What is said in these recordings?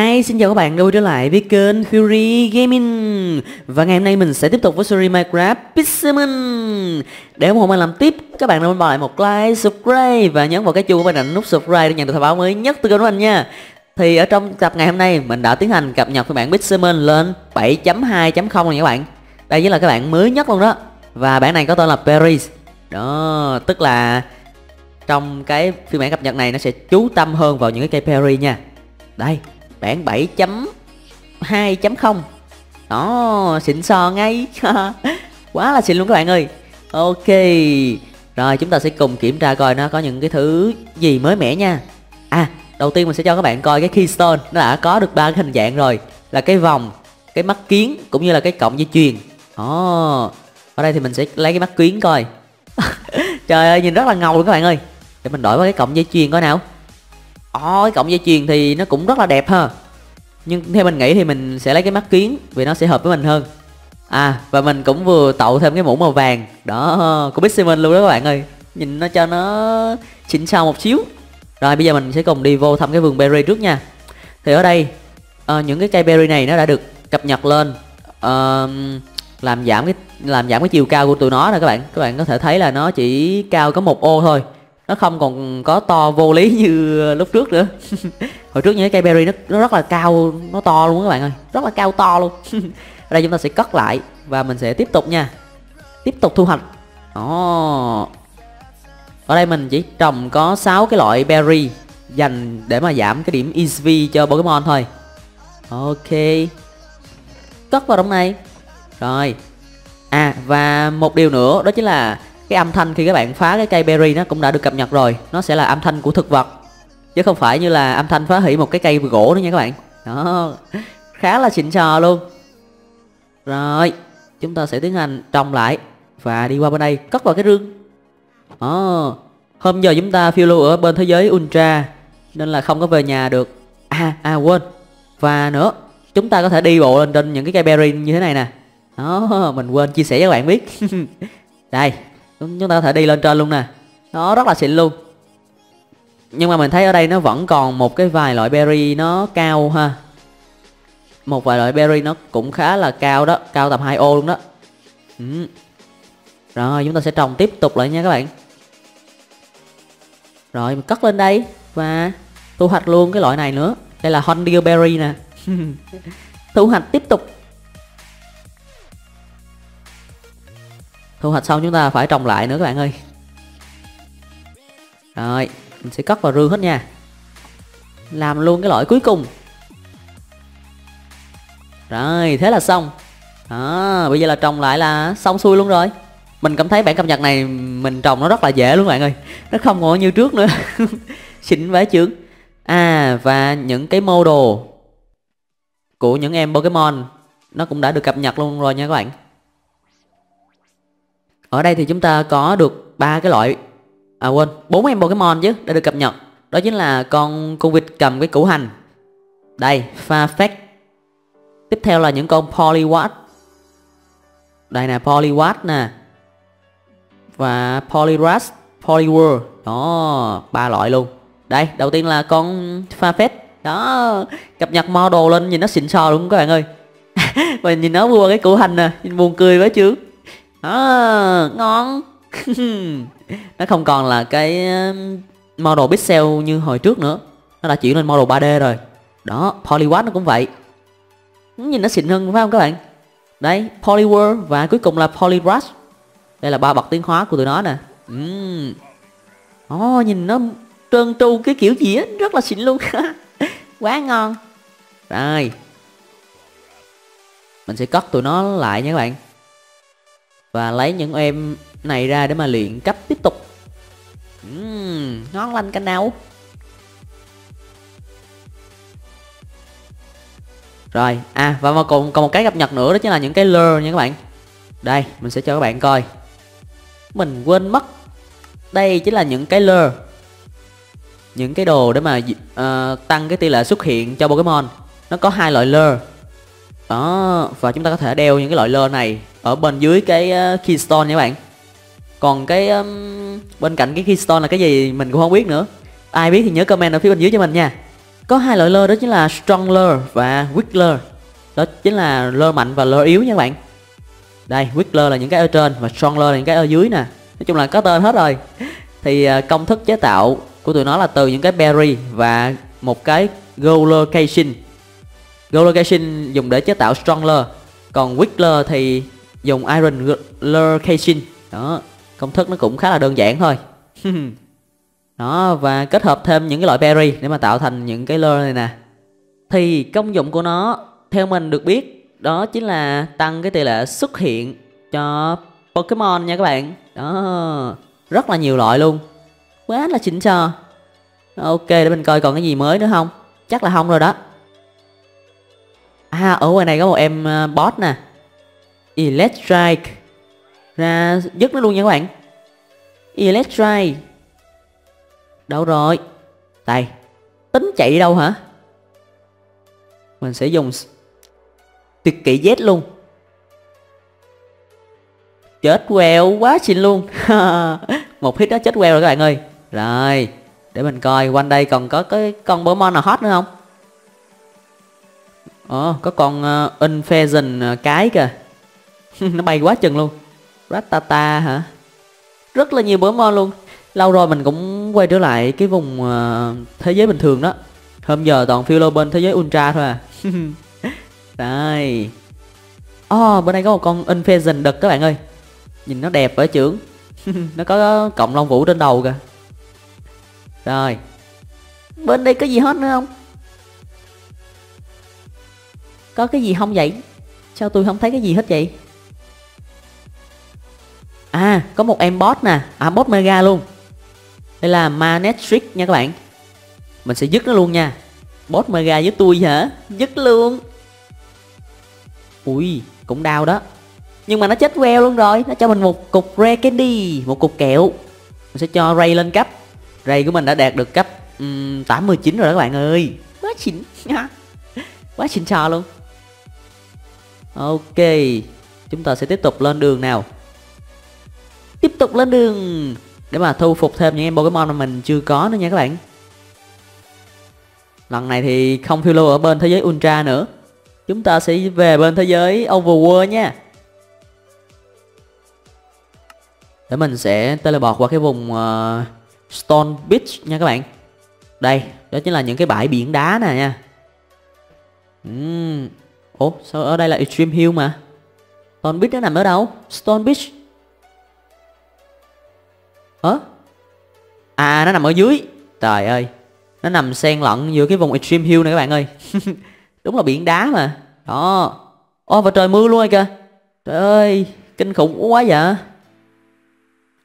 Hi, xin chào các bạn đã quay trở lại với kênh Fury Gaming. Và ngày hôm nay mình sẽ tiếp tục với series Minecraft Pixelmon. Để ủng hộ mình làm tiếp, các bạn đừng bỏ lại một like, subscribe Và nhấn vào cái chuông của cạnh nút subscribe để nhận được thông báo mới nhất từ kênh của mình nha. Thì ở trong tập ngày hôm nay mình đã tiến hành cập nhật phiên bản Pixelmon lên 7.2.0 rồi nha các bạn. Đây chính là cái bản mới nhất luôn đó. Và bản này có tên là Paris. Đó, tức là trong cái phiên bản cập nhật này nó sẽ chú tâm hơn vào những cái cây Perry nha. Đây bản 7.2.0 đó, xịn sò ngay. Quá là xịn luôn các bạn ơi. Ok, rồi chúng ta sẽ cùng kiểm tra coi nó có những cái thứ gì mới mẻ nha. À đầu tiên mình sẽ cho các bạn coi cái keystone, nó đã có được ba cái hình dạng rồi. Là cái vòng, cái mắt kiến, cũng như là cái cọng dây chuyền. Ồ ở đây thì mình sẽ lấy cái mắt kiến coi. Trời ơi, nhìn rất là ngầu luôn các bạn ơi. Để mình đổi qua cái cọng dây chuyền coi nào ồ cái cọng dây chuyền thì nó cũng rất là đẹp ha. Nhưng theo mình nghĩ thì mình sẽ lấy cái mắt kiến vì nó sẽ hợp với mình hơn. À và mình cũng vừa tậu thêm cái mũ màu vàng. Đó của Pixelmon luôn đó các bạn ơi. Nhìn nó cho nó chỉnh sao một xíu. Rồi bây giờ mình sẽ cùng đi vô thăm cái vườn berry trước nha. Thì ở đây à, những cái cây berry này nó đã được cập nhật lên à, làm giảm cái làm giảm cái chiều cao của tụi nó nè các bạn. Các bạn có thể thấy là nó chỉ cao có một ô thôi nó không còn có to vô lý như lúc trước nữa. Hồi trước những cái cây berry nó, nó rất là cao nó to luôn các bạn ơi. Rất là cao to luôn. Ở đây chúng ta sẽ cất lại và mình sẽ tiếp tục nha. Tiếp tục thu hoạch. Ồ. ở đây mình chỉ trồng có 6 cái loại berry dành để mà giảm cái điểm EV cho Pokemon thôi. Ok. Cất vào trong này. Rồi. À và một điều nữa đó chính là cái âm thanh khi các bạn phá cái cây berry nó cũng đã được cập nhật rồi. Nó sẽ là âm thanh của thực vật, chứ không phải như là âm thanh phá hủy một cái cây gỗ nữa nha các bạn. Đó, khá là xịn sò luôn. Rồi, chúng ta sẽ tiến hành trồng lại và đi qua bên đây, cất vào cái rương. Đó hôm giờ chúng ta phiêu lưu ở bên thế giới ultra, nên là không có về nhà được. À à quên. Và nữa, chúng ta có thể đi bộ lên trên những cái cây berry như thế này nè. Đó, mình quên chia sẻ với các bạn biết. Đây chúng ta có thể đi lên trên luôn nè. Nó rất là xịn luôn. Nhưng mà mình thấy ở đây nó vẫn còn một cái vài loại berry nó cao ha. Một vài loại berry nó cũng khá là cao đó, cao tầm 2 ô luôn đó. Ừ. rồi, chúng ta sẽ trồng tiếp tục lại nha các bạn. Rồi, mình cất lên đây và thu hoạch luôn cái loại này nữa. Đây là honey berry nè. Thu hoạch tiếp tục. Thu hoạch xong chúng ta phải trồng lại nữa các bạn ơi. Rồi, mình sẽ cất vào rương hết nha. Làm luôn cái loại cuối cùng. Rồi, thế là xong. Đó, bây giờ là trồng lại là xong xuôi luôn rồi. Mình cảm thấy bản cập nhật này mình trồng nó rất là dễ luôn các bạn ơi. Nó không còn như trước nữa. Xịn vãi chướng. À và những cái model của những em Pokemon, nó cũng đã được cập nhật luôn rồi nha các bạn ở đây thì chúng ta có được ba cái loại à quên, bốn em Pokemon chứ, đã được cập nhật. Đó chính là con con vịt cầm cái củ hành. Đây Farfetch tiếp theo là những con Poliwag đây nè Poliwag nè. Và Poliwrath, Poliwhirl. Đó, ba loại luôn. Đây, đầu tiên là con Farfetch đó, cập nhật model lên nhìn nó xịn sò luôn các bạn ơi. Và nhìn nó vua cái củ hành nè, nhìn buồn cười quá chứ à, ngon. Nó không còn là cái model pixel như hồi trước nữa. Nó đã chuyển lên model 3D rồi. Đó Polywatt nó cũng vậy. Nhìn nó xịn hơn phải không các bạn? Đây polyworld và cuối cùng là Polybrush đây là ba bậc tiến hóa của tụi nó nè. Uhm. oh, nhìn nó trơn tru cái kiểu gì á rất là xịn luôn. Quá ngon. Rồi. Mình sẽ cất tụi nó lại nha các bạn và lấy những em này ra để mà luyện cấp tiếp tục. Uhm, ngon lành canh nào. Rồi à và mà còn còn một cái cập nhật nữa đó chính là những cái lure nha các bạn. Đây mình sẽ cho các bạn coi. Mình quên mất. Đây chính là những cái lure những cái đồ để mà uh, tăng cái tỷ lệ xuất hiện cho Pokemon. Nó có hai loại lure đó và chúng ta có thể đeo những cái loại lơ này ở bên dưới cái ờ, keystone nha các bạn. Còn cái um, bên cạnh cái keystone là cái gì mình cũng không biết nữa. Ai biết thì nhớ comment ở phía bên dưới cho mình nha. Có hai loại lơ đó chính là strong lơ và weak lơ đó chính là lơ mạnh và lơ yếu nha các bạn. Đây weak lơ là những cái ở trên và strong lơ là những cái ở dưới nè. Nói chung là có tên hết rồi. Thì ờ, công thức chế tạo của tụi nó là từ những cái berry và một cái gold casing gold casing dùng để chế tạo strong lơ còn weak lơ thì dùng iron location đó công thức nó cũng khá là đơn giản thôi. Đó và kết hợp thêm những cái loại berry để mà tạo thành những cái lơ này nè. Thì công dụng của nó theo mình được biết đó chính là tăng cái tỷ lệ xuất hiện cho Pokemon nha các bạn. Đó rất là nhiều loại luôn. Quá là chỉnh cho. Ok để mình coi còn cái gì mới nữa không? Chắc là không rồi đó. À ở ngoài này có một em ờ, boss nè Electrike. Ra dứt nó luôn nha các bạn. Electrike. Đâu rồi? Đây Tính chạy đâu hả? Mình sẽ dùng Tuyệt kỹ Z luôn. Chết queo quá xịn luôn. Một hit đó chết queo rồi các bạn ơi. Rồi Để mình coi quanh đây còn có cái con Pokemon nào hot nữa không? Ồ có con ờ, uh, Infusion uh, ờ, cái kìa. Nó bay quá chừng luôn. Ratata hả? Rất là nhiều Pokemon luôn. Lâu rồi mình cũng quay trở lại cái vùng uh, thế giới bình thường đó. Hôm giờ toàn phiêu bên thế giới ultra thôi à. Đây. Oh, bên đây có một con infusion đực các bạn ơi. Nhìn nó đẹp ở trưởng. Nó có cộng long vũ trên đầu kìa. Rồi. Bên đây có gì hết nữa không? Có cái gì không vậy? Sao tôi không thấy cái gì hết vậy? À có một em boss nè. À boss mega luôn. Đây là Manetrix nha các bạn. Mình sẽ dứt nó luôn nha. Boss mega với tôi hả? Dứt luôn. Ui cũng đau đó. Nhưng mà nó chết queo luôn rồi. Nó cho mình một cục Ray candy Một cục kẹo. Mình sẽ cho Ray lên cấp. Ray của mình đã đạt được cấp um, 89 rồi đó các bạn ơi. Quá xịn. Quá xịn trò luôn. Ok Chúng ta sẽ tiếp tục lên đường nào? Tiếp tục lên đường. Để mà thu phục thêm những em Pokemon mà mình chưa có nữa nha các bạn. Lần này thì không phiêu lưu ở bên thế giới Ultra nữa. Chúng ta sẽ về bên thế giới Overworld nha. Để mình sẽ teleport qua cái vùng uh, Stone Beach nha các bạn. Đây đó chính là những cái bãi biển đá nè nha. Uhm. ủa sao ở đây là Extreme Hill mà? Stone Beach nó nằm ở đâu? Stone Beach? Ớ à nó nằm ở dưới. Trời ơi, nó nằm xen lẫn giữa cái vùng extreme hill này các bạn ơi. Đúng là biển đá mà. Đó. Ô, và trời mưa luôn kìa. Trời ơi, kinh khủng quá vậy.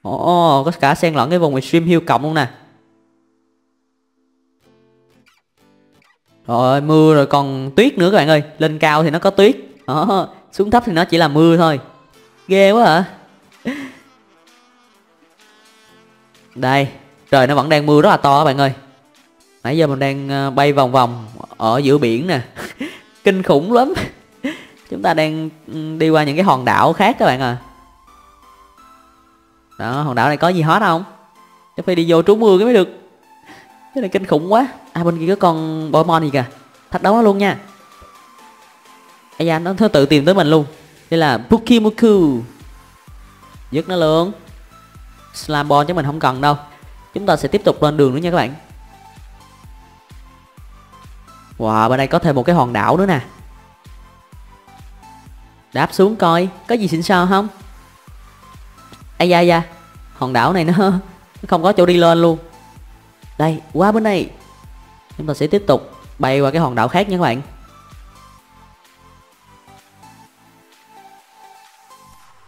Ồ có cả xen lẫn cái vùng extreme hill cộng luôn nè. Rồi mưa rồi còn tuyết nữa các bạn ơi. Lên cao thì nó có tuyết. Đó, xuống thấp thì nó chỉ là mưa thôi. Ghê quá hả? Đây, trời nó vẫn đang mưa rất là to các bạn ơi. Nãy giờ mình đang ờ, bay vòng vòng ở giữa biển nè. Kinh khủng lắm. Chúng ta đang ừ, đi qua những cái hòn đảo khác các bạn à. Đó, hòn đảo này có gì hết không? Chắc phải đi vô trú mưa cái mới được. Cái này kinh khủng quá. À bên kia có con Pokemon gì kìa. Thách đấu nó luôn nha. Ây da, nó tự tìm tới mình luôn. Đây là Pukimuku dứt nó luôn. Slam ball chứ mình không cần đâu. Chúng ta sẽ tiếp tục lên đường nữa nha các bạn. Wow bên đây có thêm một cái hòn đảo nữa nè. Đáp xuống coi Có gì xịn sò không? Ây da da. Hòn đảo này nó, nó không có chỗ đi lên luôn. Đây qua bên này Chúng ta sẽ tiếp tục bay qua cái hòn đảo khác nha các bạn.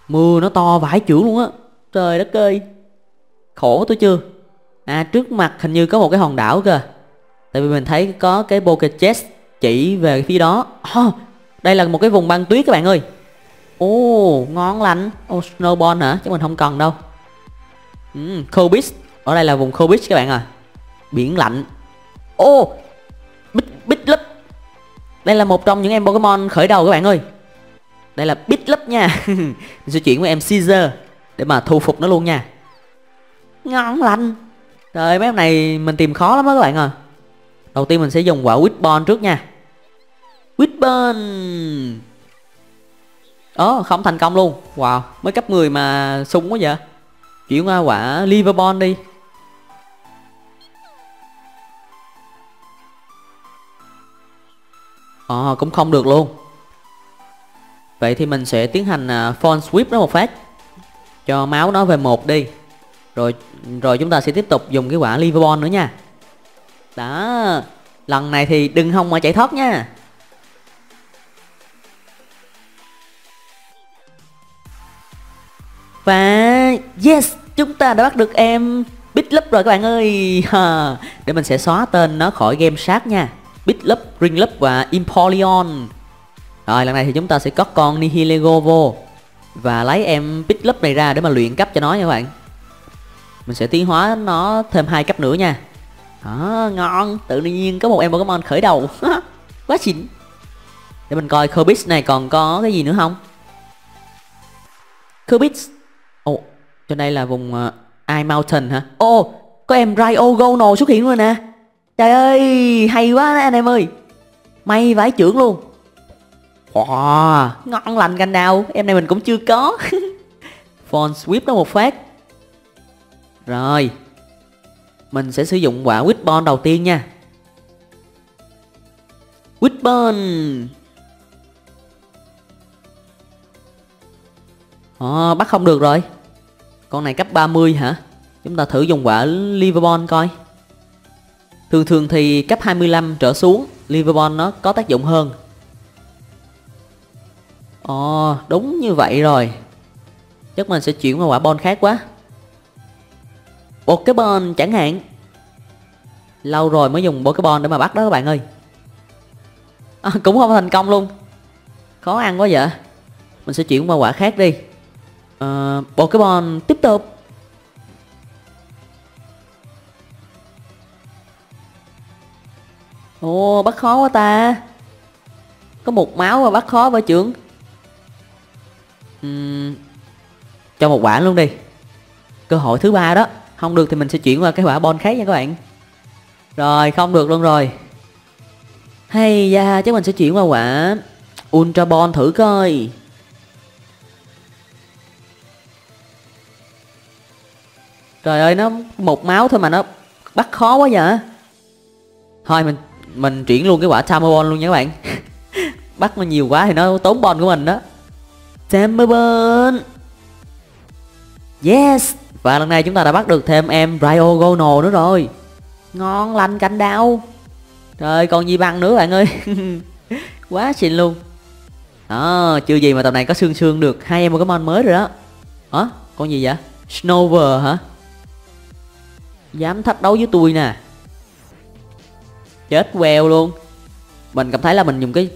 Mưa nó to vãi chữ luôn á. Trời đất ơi khổ tôi chưa? À trước mặt hình như có một cái hòn đảo kìa. tại vì mình thấy có cái pocket chest chỉ về phía đó. Oh, đây là một cái vùng băng tuyết các bạn ơi. Ồ oh, ngon lành. Oh, snowball hả? Chứ mình không cần đâu. Ừ, cold beach ở đây là vùng cold beach các bạn à. Biển lạnh. Ô oh, bích bích lấp đây là một trong những em pokemon khởi đầu các bạn ơi. Đây là bích lấp nha. Mình sẽ chuyển với em caesar để mà thu phục nó luôn nha ngon lành trời mấy em này mình tìm khó lắm đó các bạn à Đầu tiên mình sẽ dùng quả Witbon trước nha. Witbon Ồ không thành công luôn. Wow mới cấp 10 mà sung quá vậy. Chuyển qua quả Liverbon đi. Ồ cũng không được luôn. Vậy thì mình sẽ tiến hành uh, Phone Sweep nó một phát. Cho máu nó về một đi. Rồi rồi chúng ta sẽ tiếp tục dùng cái quả Liverbon nữa nha. Đó Lần này thì đừng hòng mà chạy thoát nha. Và yes Chúng ta đã bắt được em Bitlup rồi các bạn ơi. Để mình sẽ xóa tên nó khỏi game sát nha. Bitlup, Ringlup và Impoleon. Rồi lần này thì chúng ta sẽ có con Nihilego vô Và lấy em Bitlup này ra để mà luyện cấp cho nó nha các bạn. Mình sẽ tiến hóa nó thêm hai cấp nữa nha. Đó, ngon. Tự nhiên có một em Pokemon khởi đầu. Quá xịn. Để mình coi Khobis này còn có cái gì nữa không? Khobis Ồ oh, Trên đây là vùng ờ, uh, I Mountain hả? Ồ oh, Có em Ryogono xuất hiện rồi nè. Trời ơi Hay quá anh em ơi. May vãi trưởng luôn. Wow Ngon lành cành đào Em này mình cũng chưa có. Phone sweep nó một phát. Rồi mình sẽ sử dụng quả Whitbon đầu tiên nha. Whitbon, Ồ, bắt không được rồi. Con này cấp 30 hả? Chúng ta thử dùng quả Liverbon coi. Thường thường thì cấp 25 trở xuống Liverbon nó có tác dụng hơn. Ồ, đúng như vậy rồi. Chắc mình sẽ chuyển qua quả bon khác quá. Pokemon chẳng hạn. Lâu rồi mới dùng Pokemon để mà bắt đó các bạn ơi. À, Cũng không thành công luôn. Khó ăn quá vậy. Mình sẽ chuyển qua quả khác đi. À, Pokemon tiếp tục. Ồ bắt khó quá ta. Có một máu mà bắt khó với trưởng. Uhm, Cho một quả luôn đi. Cơ hội thứ ba đó không được thì mình sẽ chuyển qua cái quả bon khác nha các bạn. Rồi, không được luôn rồi. Hay da, chắc mình sẽ chuyển qua quả Ultra Bon thử coi. Trời ơi, nó một máu thôi mà nó bắt khó quá vậy Thôi, mình mình chuyển luôn cái quả Tamabon luôn nha các bạn. Bắt nó nhiều quá thì nó tốn bon của mình đó. Tamabon Yes! Và lần này chúng ta đã bắt được thêm em Ryogono nữa rồi. Ngon lành canh đau Trời còn gì bằng nữa bạn ơi. Quá xịn luôn. Đó chưa gì mà tầm này có xương xương được. Hai em Pokemon mới rồi đó. Hả? Con gì vậy? Snover hả? Dám thách đấu với tôi nè. Chết queo luôn. Mình cảm thấy là mình dùng cái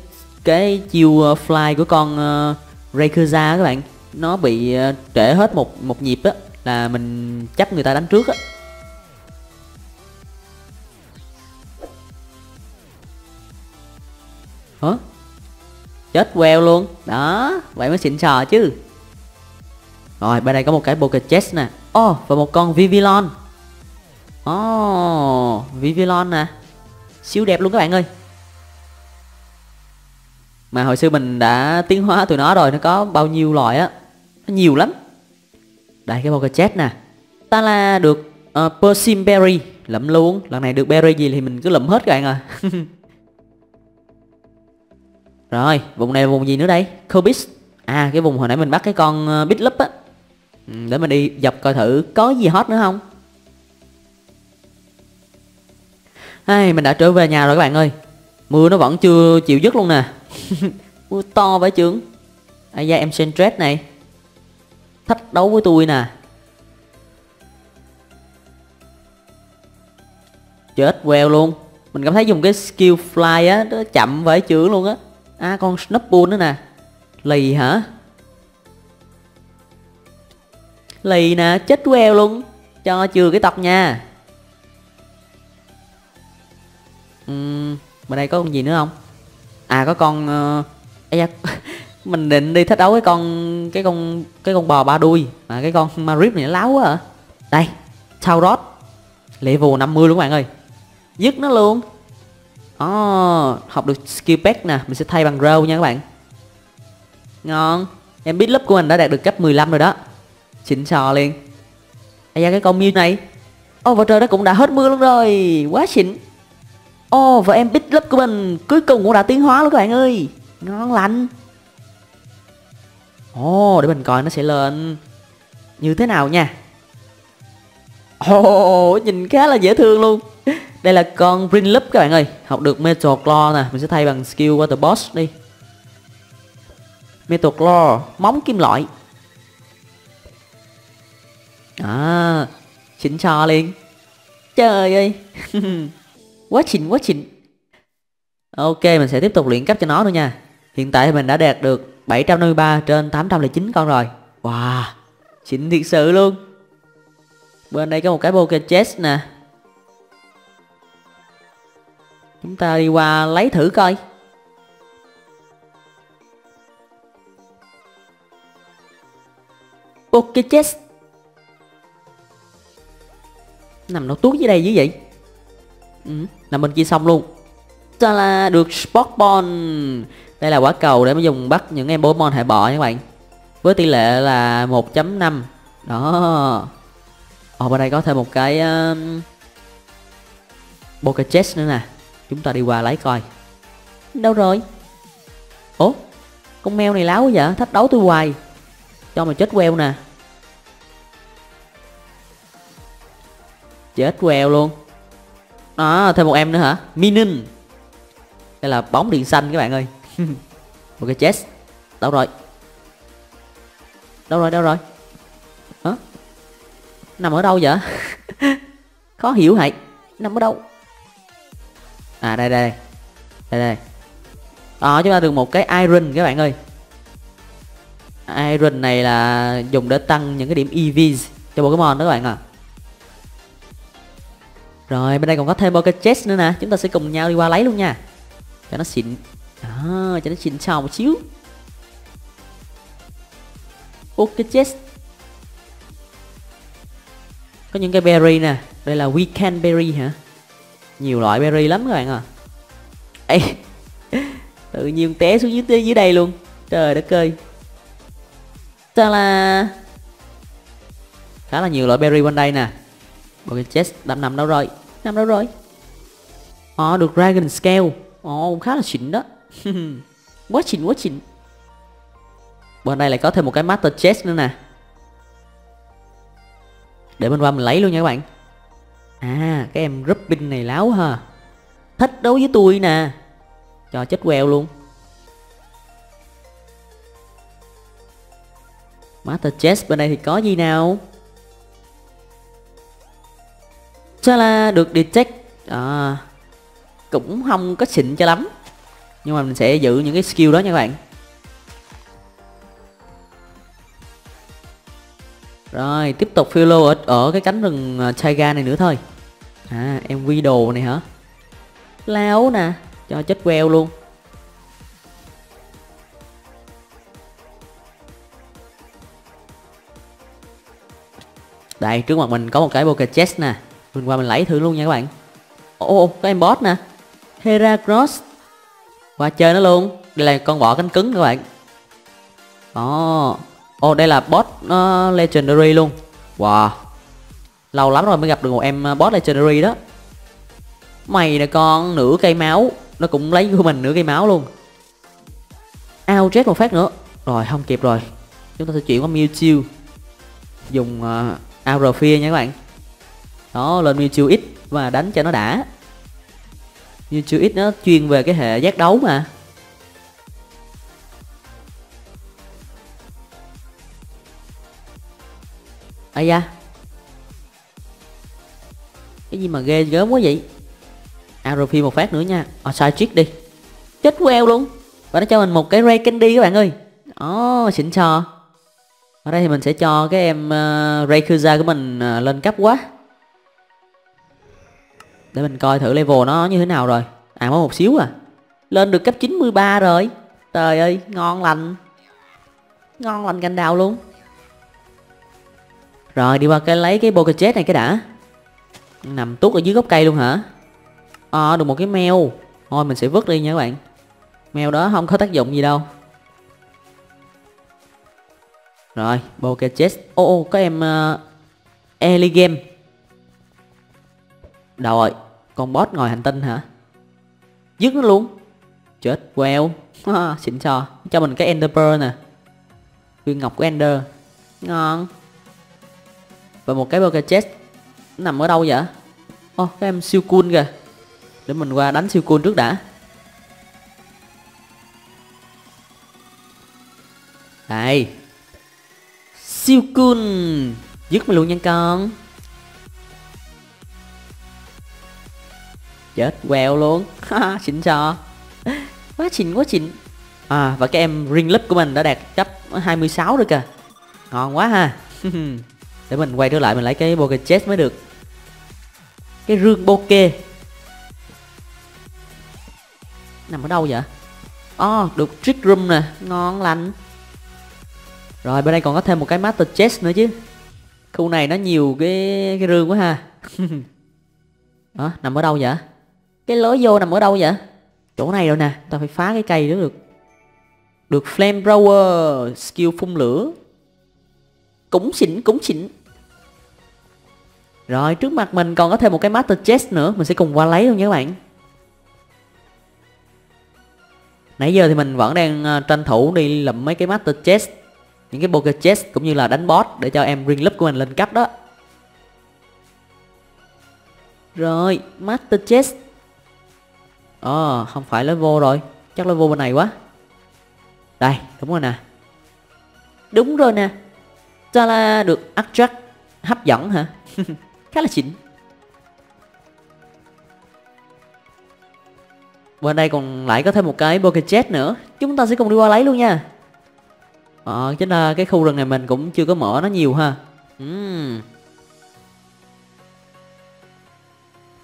Cái chiêu ờ, fly của con ờ, uh, Rayquaza các bạn. Nó bị uh, trễ hết một một nhịp á là mình chấp người ta đánh trước á. Hả? Chết queo luôn. Đó, vậy mới xịn sò chứ. Rồi, bên đây có một cái poker chest nè. Oh và một con Vivillon oh vivilon nè. Siêu đẹp luôn các bạn ơi. Mà hồi xưa mình đã tiến hóa tụi nó rồi, nó có bao nhiêu loại á. Nó nhiều lắm đây cái poker chat nè. Ta là được uh, persim berry. Lẫm luôn. Lần này được berry gì thì mình cứ lụm hết các bạn à. Rồi vùng này vùng gì nữa đây? Cobis. À cái vùng hồi nãy mình bắt cái con uh, ờ, Bitlup á. Ừ, để mình đi dập coi thử có gì hot nữa không? Ai, mình đã trở về nhà rồi các bạn ơi. Mưa nó vẫn chưa chịu dứt luôn nè. Mưa to vậy chướng Ây da em Sentret này thách đấu với tôi nè. Chết queo luôn. Mình cảm thấy dùng cái skill fly á nó chậm vãi chưởng luôn á. À con snapple nữa nè. Lì hả? Lì nè chết queo luôn. Cho chừa cái tập nha. Uhm, bên đây có con gì nữa không? À có con uh... Mình định đi thách đấu cái con cái con cái con bò ba đuôi. Mà cái con marip này nó láo quá à. Đây Taurot level 50 luôn các bạn ơi. Dứt nó luôn. Oh, học được skill pack nè mình sẽ thay bằng row nha các bạn. Ngon. Em biết lớp của mình đã đạt được cấp 15 rồi đó. Chỉnh sò liền. Ây da cái con Mew này. Ô oh, và trời đó cũng đã hết mưa luôn rồi. Quá xịn Ô oh, và em biết lớp của mình cuối cùng cũng đã tiến hóa luôn các bạn ơi. Ngon lành. Ồ oh, để mình coi nó sẽ lên Như thế nào nha. Ồ oh, nhìn khá là dễ thương luôn. Đây là con Brinlup các bạn ơi. Học được Metal Claw nè Mình sẽ thay bằng skill Water Boss đi. Metal Claw Móng kim loại. À chỉnh cho liền. Trời ơi. Quá chỉnh, quá chỉnh. Ok mình sẽ tiếp tục luyện cấp cho nó nữa nha. Hiện tại thì mình đã đạt được 753 trên 809 con rồi. Wow Xịn thiệt sự luôn. Bên đây có một cái Poké Chest nè. Chúng ta đi qua lấy thử coi. Poké Chest Nằm nó tuốt dưới đây dưới vậy? Ừ, Nằm bên kia xong luôn. Ta là được spot Ball đây là quả cầu để mà dùng bắt những em Pokemon hệ bọ nha các bạn. Với tỷ lệ là 1.5 Đó. Ở bên đây có thêm một cái um, Poké Chest nữa nè. Chúng ta đi qua lấy coi. Đâu rồi? Ủa? Con mèo này láo quá vậy? Thách đấu tôi hoài. Cho mày chết queo nè. Chết queo luôn. À thêm một em nữa hả? Minin. Đây là bóng điện xanh các bạn ơi một cái Đâu rồi? Đâu rồi đâu rồi? Hả? Nằm ở đâu vậy? Khó hiểu hại. Nằm ở đâu? À đây đây Đây. Đây Đó ờ, chúng ta được một cái iron các bạn ơi. Iron này là dùng để tăng những cái điểm EVs cho Pokemon đó các bạn à. Rồi, bên đây còn có thêm Pocket Chest nữa nè. Chúng ta sẽ cùng nhau đi qua lấy luôn nha. Cho nó xịn. Đó, cho nó xịn sò một xíu. Ok chết Có những cái berry nè. Đây là weekend berry hả? Nhiều loại berry lắm các bạn à Ê Tự nhiên té xuống dưới, dưới đây luôn. Trời đất ơi. Ta là Khá là nhiều loại berry bên đây nè. Ok chết đâm nằm đâu rồi? Nằm đâu rồi? Ờ được Dragon Scale. Ồ khá là xịn đó. Quá chỉnh quá chỉnh Bên đây lại có thêm một cái Master Chest nữa nè. Để bên qua mình lấy luôn nha các bạn. À cái em Rubin này láo ha. Thích đấu với tôi nè. Cho chết queo luôn. Master Chest bên đây thì có gì nào? Cho là được detect. À, cũng không có xịn cho lắm nhưng mà mình sẽ giữ những cái skill đó nha các bạn. Rồi tiếp tục phiêu ở, ở cái cánh rừng à, taiga này nữa thôi. À em quy đồ này hả? Láo nè cho chết queo luôn. Đây trước mặt mình có một cái poker chest nè. Mình qua mình lấy thử luôn nha các bạn. Ồ có em boss nè. Heracross qua chơi nó luôn. Đây là con bọ cánh cứng các bạn. Ồ oh đây là boss uh, ờ, legendary luôn. Wow. Lâu lắm rồi mới gặp được một em ờ, boss legendary đó. Mày là con nửa cây máu. Nó cũng lấy của mình nửa cây máu luôn. Ao chết một phát nữa. Rồi không kịp rồi. Chúng ta sẽ chuyển qua Mewtwo. Dùng ờ, uh, Aurofia nha các bạn. Đó lên Mewtwo X và đánh cho nó đã như chữ X nó chuyên về cái hệ giác đấu mà. Ai da? Cái gì mà ghê gớm quá vậy? Aerofi một phát nữa nha. À, sai trick đi. Chết queo luôn. Và nó cho mình một cái ray candy các bạn ơi. Ồ, oh, xịn sò. Ở đây thì mình sẽ cho cái em ờ, uh, Rayquaza của mình uh, lên cấp quá để mình coi thử level nó như thế nào rồi. À mới một xíu à. Lên được cấp 93 rồi. Trời ơi ngon lành. Ngon lành cành đào luôn. Rồi đi qua cái lấy cái Poké này cái đã. Nằm tút ở dưới gốc cây luôn hả? Ờ à, được một cái mèo thôi mình sẽ vứt đi nha các bạn. Mèo đó không có tác dụng gì đâu. Rồi Poké Chest ô ô có em ờ, uh, Eligame Game rồi Con boss ngồi hành tinh hả? Dứt nó luôn. Chết queo. Wow. Xịn sò. Cho mình cái Ender Pearl nè. Viên ngọc của Ender. Ngon. Và một cái burger Chest. Nằm ở đâu vậy? Ô oh, cái em siêu cool kìa. Để mình qua đánh siêu cool trước đã. Đây. Siêu cool. Dứt mình luôn nha con. Chết, queo luôn. Xịn sò. Quá xịn quá xịn. À và cái em ring lip của mình đã đạt cấp 26 rồi kìa. Ngon quá ha. Để mình quay trở lại mình lấy cái poke Chest mới được. Cái rương poke. Nằm ở đâu vậy? Oh được Trick Room nè. Ngon lành. Rồi, bên đây còn có thêm một cái Master Chest nữa chứ. Khu này nó nhiều cái cái rương quá ha. Đó ờ, nằm ở đâu vậy? Cái lối vô nằm ở đâu vậy? Chỗ này rồi nè Ta phải phá cái cây đó được. Được Flamethrower Skill phun lửa. Cũng xịn cũng xịn Rồi, trước mặt mình còn có thêm một cái Master Chest nữa. Mình sẽ cùng qua lấy luôn nha các bạn. Nãy giờ thì mình vẫn đang ờ, tranh thủ đi lụm mấy cái Master Chest, những cái poker chest cũng như là đánh boss để cho em ring loop của mình lên cấp đó. Rồi, master chest ờ à, không phải level rồi. Chắc level bên này quá. Đây đúng rồi nè. Đúng rồi nè. Ta là được attract hấp dẫn hả? Khá là xịn. Bên đây còn lại có thêm một cái poker nữa. Chúng ta sẽ cùng đi qua lấy luôn nha. Ờ, chính là cái khu rừng này mình cũng chưa có mở nó nhiều ha. Uhm.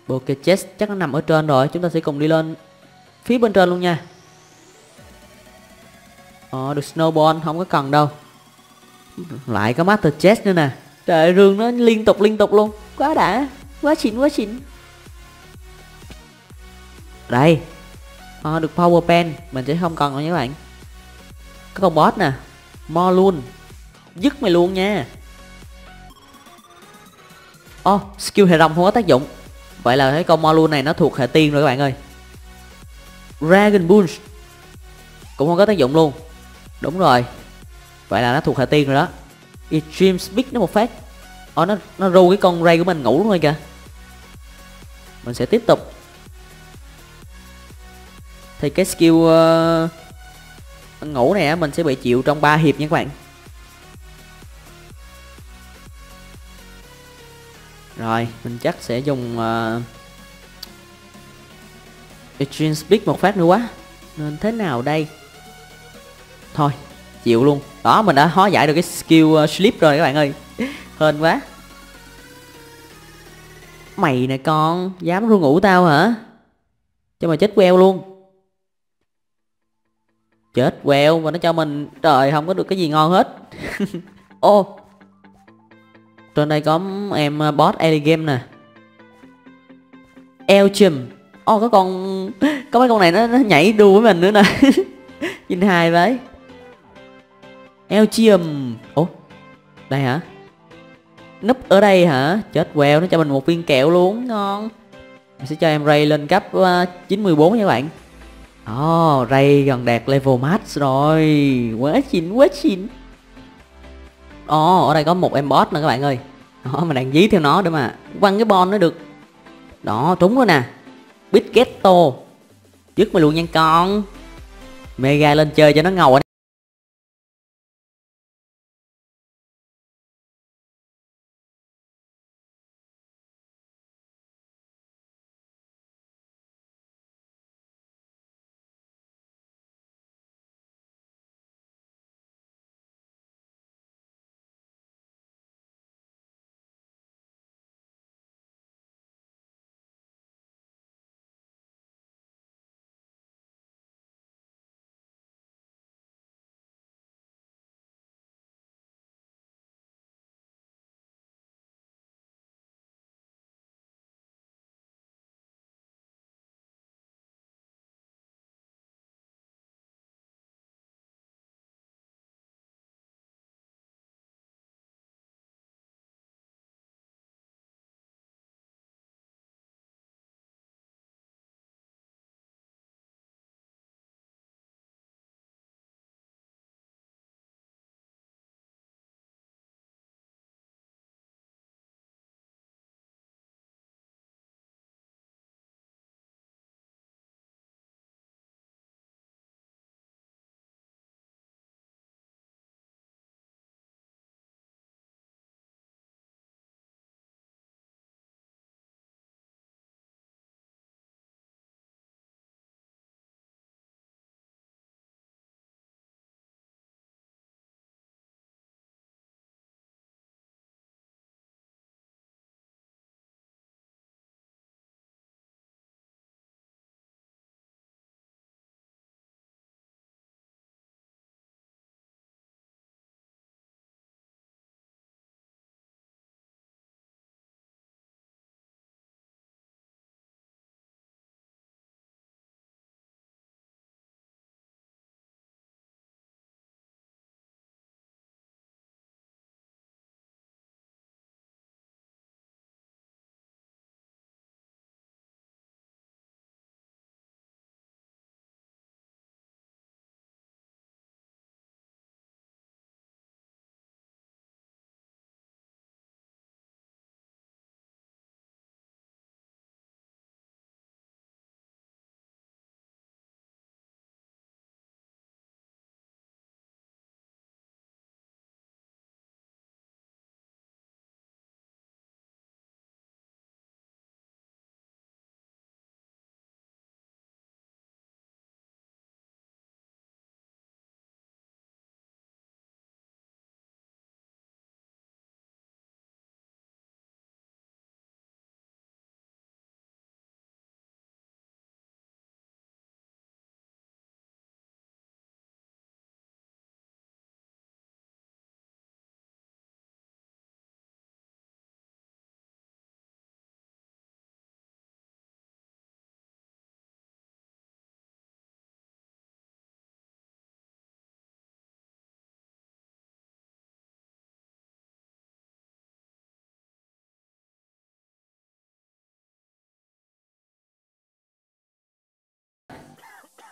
Poké chest chắc nó nằm ở trên rồi, chúng ta sẽ cùng đi lên phía bên trên luôn nha. Ờ, được snowball không có cần đâu. Lại có master chest nữa nè. Trời rương nó liên tục liên tục luôn. Quá đã, quá xịn quá xịn. Đây. Ờ, được power pen, mình sẽ không cần nữa nha các bạn. Có con boss nè, Mo luôn Dứt mày luôn nha Ồ oh, skill hệ rồng không có tác dụng Vậy là cái con Malu này nó thuộc hệ tiên rồi các bạn ơi. Dragon Punch Cũng không có tác dụng luôn. Đúng rồi. Vậy là nó thuộc hệ tiên rồi đó. Extreme Speed nó một phát. Ồ nó nó ru cái con Ray của mình ngủ luôn rồi kìa. Mình sẽ tiếp tục. Thì cái skill uh, ngủ này á mình sẽ bị chịu trong 3 hiệp nha các bạn. Rồi mình chắc sẽ dùng uh, Extreme Speed một phát nữa quá. Nên thế nào đây? Thôi chịu luôn. Đó mình đã hóa giải được cái skill uh, sleep rồi các bạn ơi. Hên quá. Mày nè con dám ru ngủ tao hả? Cho mày chết queo luôn. Chết queo và nó cho mình trời không có được cái gì ngon hết. Ô trên đây có em à, boss early Game nè. Elchim Ồ oh, có con Có mấy con này nó, nó nhảy đua với mình nữa nè. Nhìn hài vậy. Elchim Ủa? Đây hả? Núp ở đây hả? Chết quẹo nó cho mình một viên kẹo luôn Ngon. Mình sẽ cho em Ray lên cấp à, uh, 94 nha các bạn. Ồ, oh, Ray gần đạt level max rồi. Quá chín quá chín. Ồ, oh, ở đây có một em boss nè các bạn ơi. Đó, mình đang dí theo nó để mà quăng cái bon nó được. Đó, trúng rồi nè. Big Ghetto. Dứt mày luôn nha con. Mega lên chơi cho nó ngầu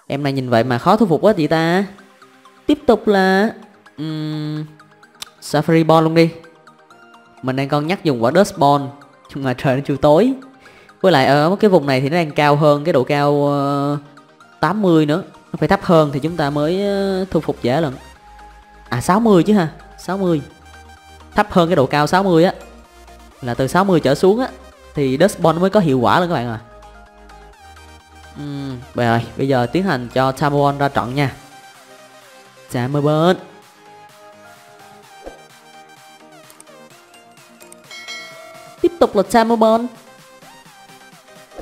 Em này nhìn vậy mà khó thu phục quá chị ta. Tiếp tục là um, Safari Ball luôn đi. Mình đang còn nhắc dùng quả Dust Ball. Nhưng mà trời nó chưa tối. Với lại ở cái vùng này thì nó đang cao hơn Cái độ cao ờ, uh, 80 nữa. Nó phải thấp hơn thì chúng ta mới uh, thu phục dễ lần À 60 chứ ha 60 Thấp hơn cái độ cao 60 á. Là từ 60 trở xuống á Thì Dust Ball mới có hiệu quả luôn các bạn à uhm, Rồi bây giờ tiến hành cho Tamabon ra trận nha. Tamabon Tiếp tục là Tamabon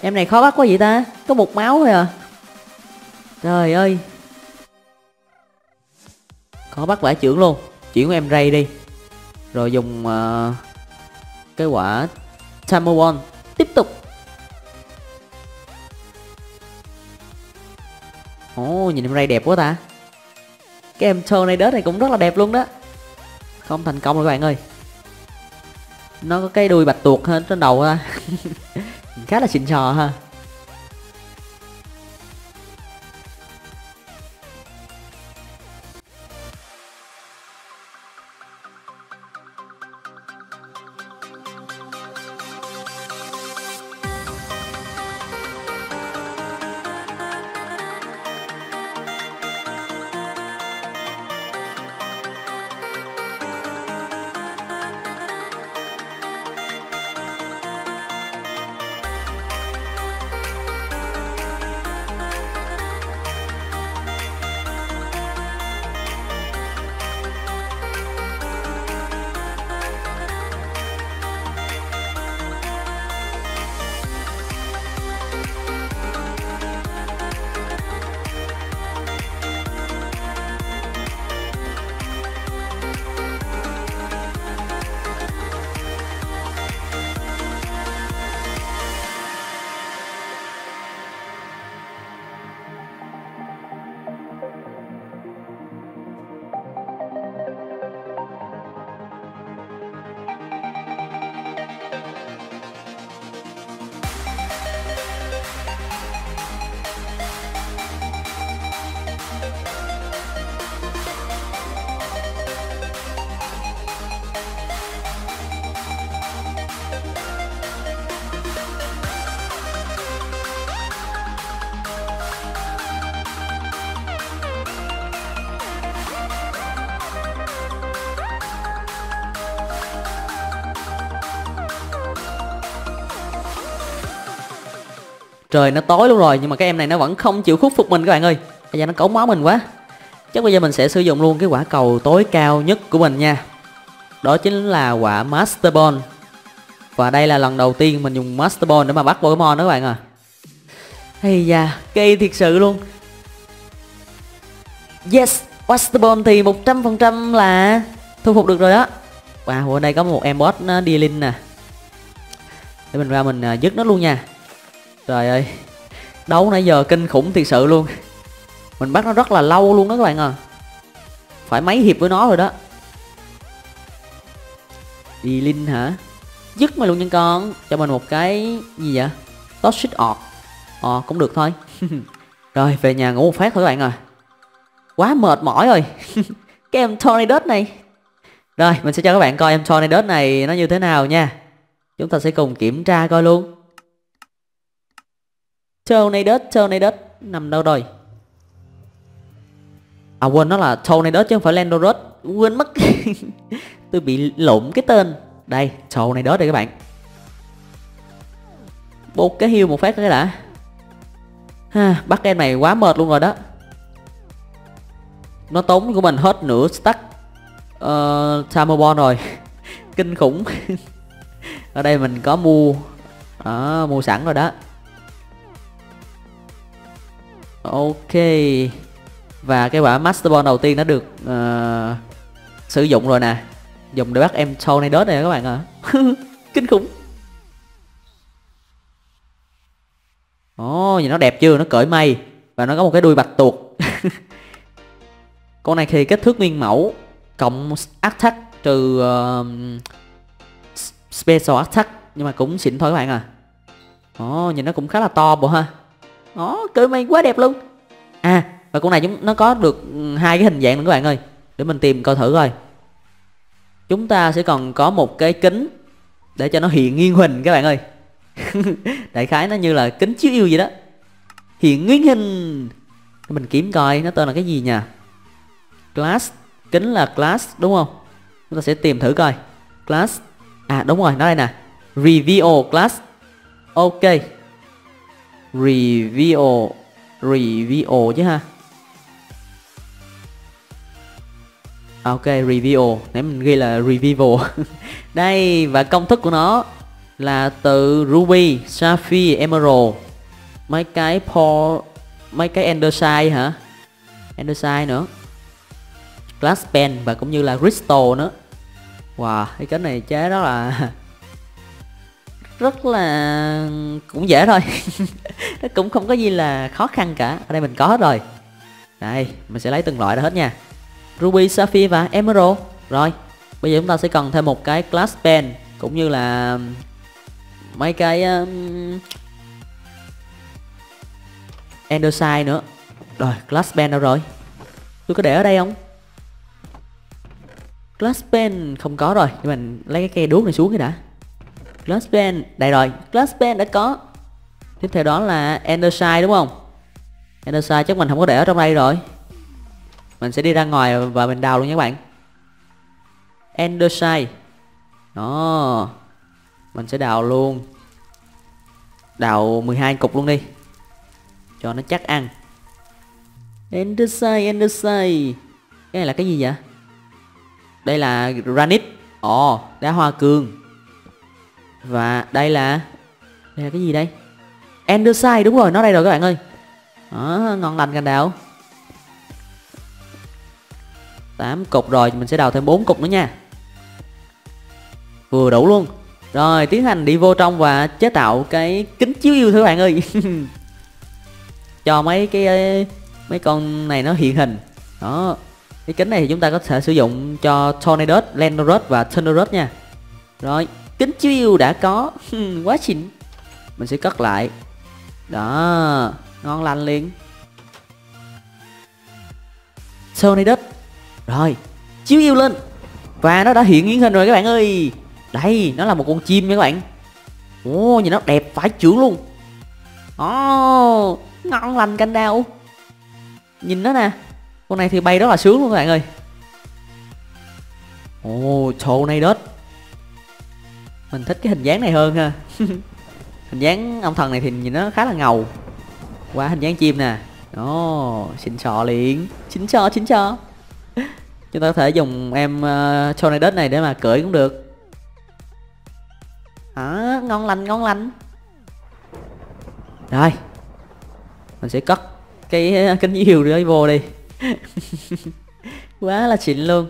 Em này khó bắt quá vậy ta? Có một máu thôi à. Trời ơi. Khó bắt vải trưởng luôn. Chuyển của em Ray đi. Rồi dùng uh, Cái quả Tamabon Ồ, nhìn em Ray đẹp quá ta. Cái em Tornadus này cũng rất là đẹp luôn đó. Không thành công rồi các bạn ơi. Nó có cái đuôi bạch tuộc trên đầu ha. Khá là xịn sò ha. Trời nó tối luôn rồi nhưng mà cái em này nó vẫn không chịu khuất phục mình các bạn ơi. Bây giờ nó cống máu mình quá. Chắc bây giờ mình sẽ sử dụng luôn cái quả cầu tối cao nhất của mình nha. Đó chính là quả Master Ball Và đây là lần đầu tiên mình dùng Master Ball để mà bắt Pokemon đó các bạn à. Hay da, cây thiệt sự luôn. Yes, Master Ball thì 100% là thu phục được rồi đó Wow, ở đây có một em boss nó đi linh nè. Để mình ra mình à, dứt nó luôn nha. Trời ơi. Đấu nãy giờ kinh khủng thiệt sự luôn. Mình bắt nó rất là lâu luôn đó các bạn à. Phải mấy hiệp với nó rồi đó. Đi Linh hả? Dứt mày luôn nhân con. Cho mình một cái gì vậy? Toxic ọt Ờ cũng được thôi. Rồi, về nhà ngủ một phát thôi các bạn à. Quá mệt mỏi rồi. Cái em Tornadus này. Rồi, mình sẽ cho các bạn coi em Tornadus này nó như thế nào nha. Chúng ta sẽ cùng kiểm tra coi luôn. Tornadus, Tornadus nằm đâu rồi? À quên nó là Tornadus chứ không phải Landorus Quên mất. Tôi bị lộn cái tên. Đây, Tornadus đây các bạn. Một cái hiêu một phát cái đã. Ha, Bắt em này quá mệt luôn rồi đó. Nó tốn của mình hết nửa stack ờ, uh, Tamobon rồi. Kinh khủng. Ở đây mình có mua đó, Mua sẵn rồi đó. Ok. Và cái quả Master Ball đầu tiên đã được uh, sử dụng rồi nè. Dùng để bắt em sau này các bạn ạ. À. Kinh khủng. Ồ, oh, nhìn nó đẹp chưa, nó cởi mây Và nó có một cái đuôi bạch tuộc. Con này thì kích thước nguyên mẫu Cộng attack trừ uh, Special attack. Nhưng mà cũng xịn thôi các bạn à. Ồ, oh, nhìn nó cũng khá là to bộ ha. Đó, cởi mày quá đẹp luôn. À và con này chúng nó có được ừ, hai cái hình dạng nữa các bạn ơi. Để mình tìm coi thử coi. Chúng ta sẽ còn có một cái kính để cho nó hiện nguyên hình các bạn ơi. Đại khái nó như là kính chiếu yêu vậy đó. Hiện nguyên hình. Mình kiếm coi nó tên là cái gì nha glass kính là glass đúng không? Chúng ta sẽ tìm thử coi. Glass. À đúng rồi nó đây nè. Reveal glass. Ok reveal reveal chứ ha. À, ok reveal nãy mình ghi là revival đây và công thức của nó là từ ruby sapphire emerald. Mấy cái Paul mấy cái andesite hả? Andesite nữa. Glass pen và cũng như là crystal nữa. Wow cái kính này chế đó là rất là cũng dễ thôi. Nó cũng không có gì là khó khăn cả. Ở đây mình có hết rồi. Đây mình sẽ lấy từng loại ra hết nha. Ruby sapphire và emerald. Rồi bây giờ chúng ta sẽ cần thêm một cái glass pen cũng như là mấy cái um, andesite nữa. Rồi glass pen đâu rồi? Tôi có để ở đây không? Glass pen không có rồi nhưng mình lấy cái cây đuốc này xuống cái đã glass đây rồi glass đã có. Tiếp theo đó là andesite đúng không? Andesite chắc mình không có để ở trong đây rồi. Mình sẽ đi ra ngoài và mình đào luôn nha các bạn. Andesite đó, mình sẽ đào luôn. Đào 12 cục luôn đi. Cho nó chắc ăn. Andesite andesite cái này là cái gì vậy? Đây là granite. Ồ, đá hoa cương và đây là đây là cái gì đây? Enderside đúng rồi nó đây rồi các bạn ơi. Đó, ngon lành cành đào. 8 cục rồi mình sẽ đào thêm 4 cục nữa nha. Vừa đủ luôn. Rồi tiến hành đi vô trong và chế tạo cái kính chiếu yêu thưa các bạn ơi. Cho mấy cái ờ, mấy con này nó hiện hình. Đó cái kính này thì chúng ta có thể sử dụng cho Tornadus, Landorus và Thunderus nha. Rồi kính chiếu yêu đã có. Hmm, quá xịn. Mình sẽ cất lại. Đó, ngon lành liền. Tornadus rồi chiếu yêu lên. Và nó đã hiện nguyên hình rồi các bạn ơi. Đây, nó là một con chim nha các bạn. Ô nhìn nó đẹp phải chưởng luôn. Ồ, ngon lành canh đao nhìn nó nè. Con này thì bay rất là sướng luôn các bạn ơi. Ồ trộn này đất mình thích cái hình dáng này hơn ha. Hình dáng ông thần này thì nhìn nó khá là ngầu. Qua hình dáng chim nè. Ồ xin sò liền. Xin sò xin sò. Chúng ta có thể dùng em ờ, uh, tornado này để mà cưỡi cũng được. À, ngon lành ngon lành. Rồi. Mình sẽ cất cái ờ, kính diều để vô đi. Quá là xịn luôn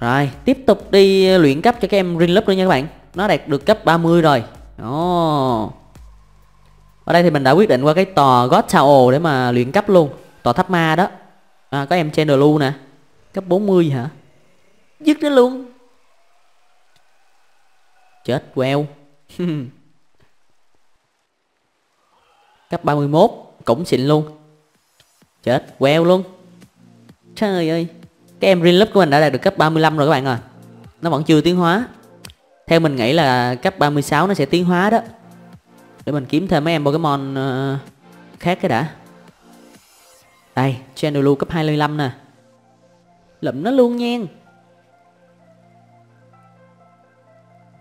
rồi tiếp tục đi ờ, luyện cấp cho các em Green Lớp nữa nha các bạn. Nó đạt được cấp 30 rồi. Oh. ở đây thì mình đã quyết định qua cái tòa God Tower để mà luyện cấp luôn. Tòa tháp ma đó. À, có em Chandelu nè. Cấp 40 hả? Dứt nó luôn. Chết queo. Cấp 31 cũng xịn luôn. Chết queo luôn. Trời ơi cái em Green của mình đã đạt được cấp 35 rồi các bạn ơi. Nó vẫn chưa tiến hóa. Theo mình nghĩ là cấp 36 nó sẽ tiến hóa đó. Để mình kiếm thêm mấy em Pokemon uh, khác cái đã. Đây Chandelure cấp 25 nè. Lụm nó luôn nha.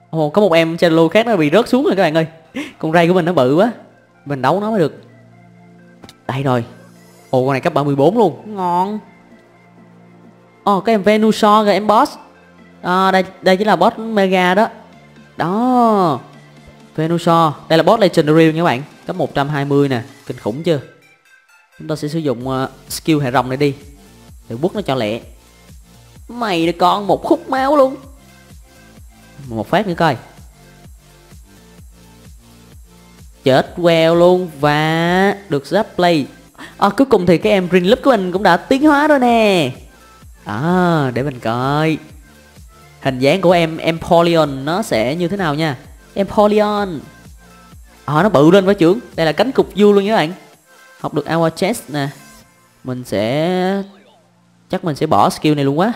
Ồ có một em Chandelure khác nó bị rớt xuống rồi các bạn ơi. Con ray của mình nó bự quá. Mình đấu nó mới được. Đây rồi. Ồ con này cấp 34 luôn. Ngon. Ồ cái em Venusaur rồi em boss. À, đây đây chính là boss mega đó. Đó Venusaur. Đây là boss legendary nha các bạn. Cấp 120 nè kinh khủng chưa? Chúng ta sẽ sử dụng uh, skill hệ rồng này đi. Để quất nó cho lẹ. Mày là con một khúc máu luôn. Một phát nữa coi. Chết queo luôn và được giáp play à, ờ, cuối cùng thì cái em green loop của mình cũng đã tiến hóa rồi nè à để mình coi. Hình dáng của em Empoleon nó sẽ như thế nào nha. Empoleon à ờ, nó bự lên với trưởng. Đây là cánh cục du luôn nha các bạn. Học được our chest nè. Mình sẽ chắc mình sẽ bỏ skill này luôn quá.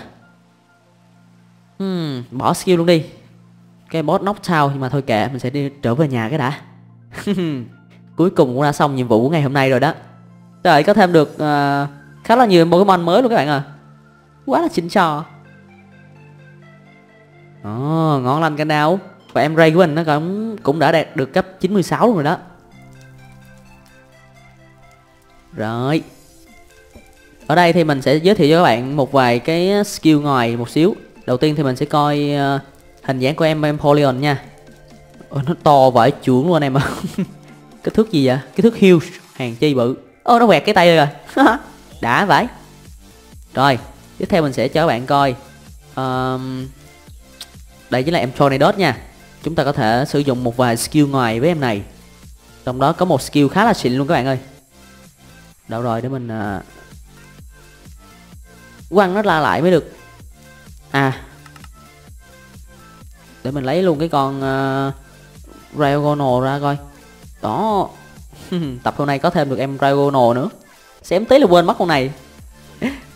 Hmm, bỏ skill luôn đi. Cái boss knock sao nhưng mà thôi kệ mình sẽ đi trở về nhà cái đã. Cuối cùng cũng đã xong nhiệm vụ của ngày hôm nay rồi đó. Trời có thêm được uh, khá là nhiều Pokemon mới luôn các bạn à quá là xịn sò Ồ, ngon lành cái nào. Và em Ray của mình nó cũng cũng đã đạt được cấp 96 luôn rồi đó. Rồi. Ở đây thì mình sẽ giới thiệu cho các bạn một vài cái skill ngoài một xíu. Đầu tiên thì mình sẽ coi uh, hình dáng của em Empoleon nha. Ồ, nó to vãi chuồng luôn em ạ. Cái thước gì vậy? Cái thước huge hàng chi bự. Ô nó quẹt cái tay rồi. Đã vãi. Rồi tiếp theo mình sẽ cho các bạn coi. Um, đây chính là em Tornadus nha. Chúng ta có thể sử dụng một vài skill ngoài với em này. Trong đó có một skill khá là xịn luôn các bạn ơi. Đâu rồi để mình uh, quăng nó ra lại mới được. À. Để mình lấy luôn cái con uh, Dragonal ra coi. Đó. Tập hôm nay có thêm được em Dragonal nữa. Xém tí là quên mất con này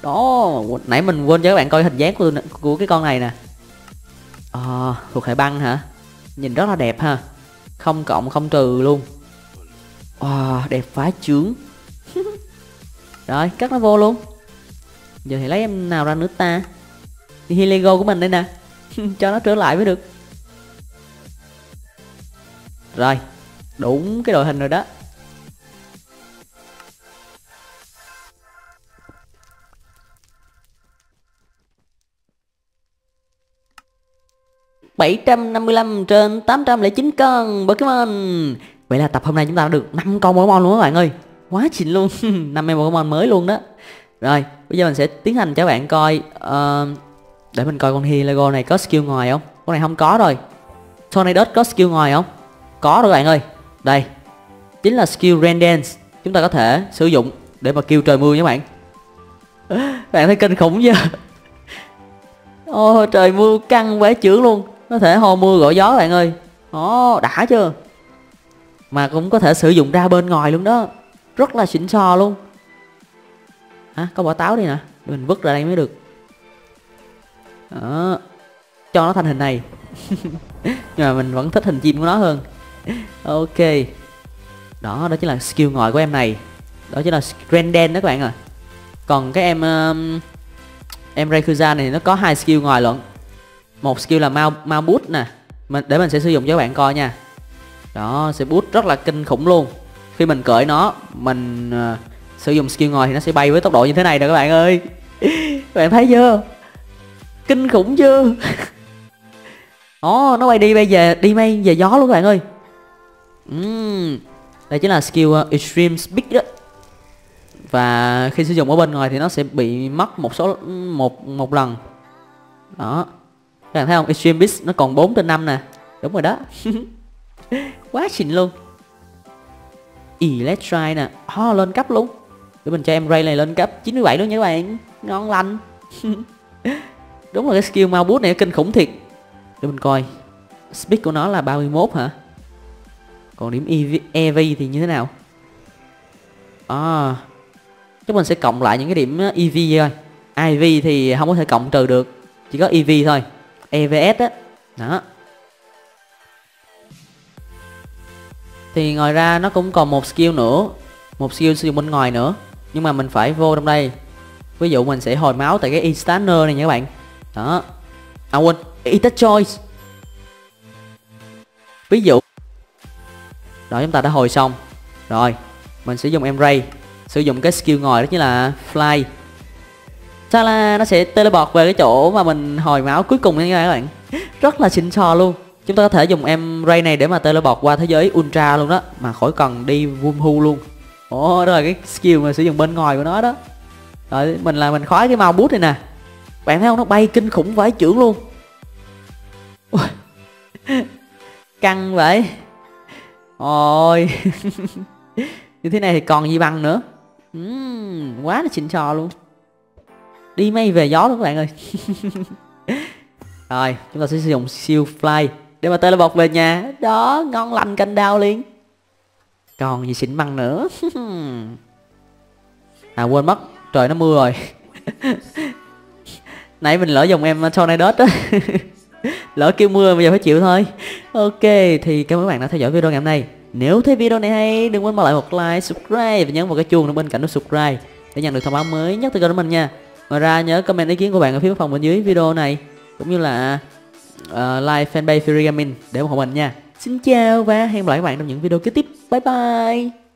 đó nãy mình quên cho các bạn coi hình dáng của của cái con này nè. À, thuộc hệ băng hả? Nhìn rất là đẹp ha. Không cộng không trừ luôn. Wow, đẹp phá chướng. Rồi cắt nó vô luôn. Giờ thì lấy em nào ra nữa ta? Thì của mình đây nè. Cho nó trở lại mới được. Rồi đúng cái đội hình rồi đó. Bảy trăm năm mươi lăm trên tám trăm lẻ chín con Pokemon. Vậy là tập hôm nay chúng ta đã được 5 con Pokemon luôn các bạn ơi. Quá xịn luôn. 5 em Pokemon mới luôn đó. Rồi bây giờ mình sẽ tiến hành cho các bạn coi uh, Để mình coi con Heligo này có skill ngoài không? Con này không có rồi. Tornado có skill ngoài không? Có rồi các bạn ơi. Đây Chính là skill Rain Dance Chúng ta có thể sử dụng để mà kêu trời mưa nha các bạn. Bạn thấy kinh khủng chưa? Ôi trời mưa căng quá chưởng luôn. Có thể hồ mưa gọi gió bạn ơi. Ồ đã chưa? Mà cũng có thể sử dụng ra bên ngoài luôn đó. Rất là xịn sò luôn. Hả? Có quả táo đi nè. Mình vứt ra đây mới được. Đó. Cho nó thành hình này. Nhưng mà mình vẫn thích hình chim của nó hơn. Ok. Đó đó chính là skill ngoài của em này. Đó chính là Granden đó các bạn à Còn cái em um, Em Raykuza này nó có hai skill ngoài lận. Một skill là mau mau boost nè. Mình, Để mình sẽ sử dụng cho các bạn coi nha. Đó sẽ boost rất là kinh khủng luôn. Khi mình cởi nó Mình uh, sử dụng skill ngồi thì nó sẽ bay với tốc độ như thế này nè các bạn ơi. Các bạn thấy chưa? Kinh khủng chưa? Ồ nó bay đi bây giờ Đi bay về gió luôn các bạn ơi. Uhm, Đây chính là skill uh, Extreme Speed đó. Và khi sử dụng ở bên ngoài thì nó sẽ bị mất một số một một lần. Đó các bạn thấy không? Extreme beast nó còn 4 trên 5 nè. Đúng rồi đó. Quá xịn luôn. Electrite nè. Oh, lên cấp luôn. Để mình cho em ray này lên cấp. 97 luôn nha các bạn. Ngon lành. Đúng là cái skill mau bút này kinh khủng thiệt. Để mình coi. Speed của nó là 31 hả? Còn điểm EV, EV thì như thế nào? À. Chúng mình sẽ cộng lại những cái điểm uh, EV thôi. IV thì không có thể cộng trừ được. Chỉ có EV thôi. EVS đó. đó. Thì ngoài ra nó cũng còn một skill nữa, một skill sử dụng bên ngoài nữa. Nhưng mà mình phải vô trong đây. Ví dụ mình sẽ hồi máu tại cái instanter này nha các bạn. Đó. À quên. Etat choice. Ví dụ. Đó, chúng ta đã hồi xong. Rồi, mình sẽ dùng em ray sử dụng cái skill ngồi đó chính là fly sao là nó sẽ teleport về cái chỗ mà mình hồi máu cuối cùng nha các bạn? Rất là xịn sò luôn. Chúng ta có thể dùng em ray này để mà teleport qua thế giới ultra luôn đó mà khỏi cần đi vum hu luôn. Ồ đó là cái skill mà sử dụng bên ngoài của nó đó. Rồi mình là mình khói cái mau bút này nè. Bạn thấy không? Nó bay kinh khủng vãi trưởng luôn. Căng vậy. Ôi. Như thế này thì còn gì bằng nữa. Uhm, quá là xịn sò luôn đi mây về gió luôn các bạn ơi. Rồi chúng ta sẽ sử dụng siêu fly để mà teleport về nhà. Đó ngon lành canh đao liền. Còn gì xịn măng nữa? À quên mất Trời nó mưa rồi. Nãy mình lỡ dùng em Tornado á. Lỡ kêu mưa bây giờ phải chịu thôi. Ok thì cảm ơn các bạn đã theo dõi video ngày hôm nay. Nếu thấy video này hay đừng quên bỏ lại một like, subscribe và nhấn vào cái chuông ở bên cạnh nút subscribe Để nhận được thông báo mới nhất từ kênh của mình nha. Ngoài ra nhớ comment ý kiến của bạn ở phía phòng bên dưới video này Cũng như là ờ, uh, like fanpage Fury Gaming để ủng hộ mình nha. Xin chào và hẹn gặp lại các bạn trong những video kế tiếp. Bye bye.